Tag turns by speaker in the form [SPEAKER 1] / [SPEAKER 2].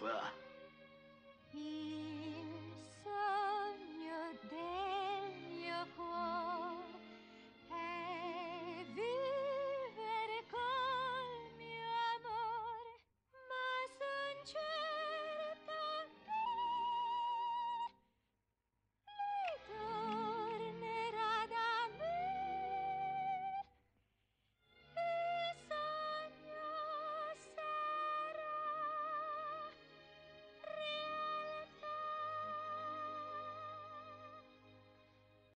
[SPEAKER 1] Well,